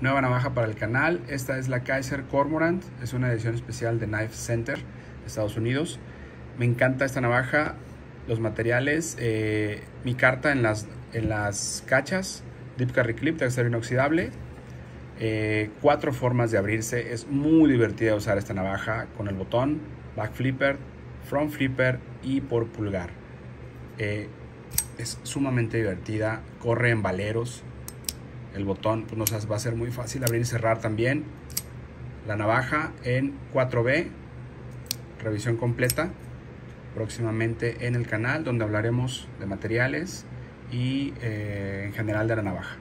Nueva navaja para el canal. Esta es la Kaiser Cormorant. Es una edición especial de Knife Center, Estados Unidos. Me encanta esta navaja. Los materiales. Eh, mi carta en las, en las cachas. Deep Carry Clip acero inoxidable. Eh, cuatro formas de abrirse. Es muy divertida usar esta navaja con el botón, back flipper, front flipper y por pulgar. Eh, es sumamente divertida. Corre en valeros el botón pues, nos va a ser muy fácil abrir y cerrar también. La navaja en 4B revisión completa próximamente en el canal donde hablaremos de materiales y eh, en general de la navaja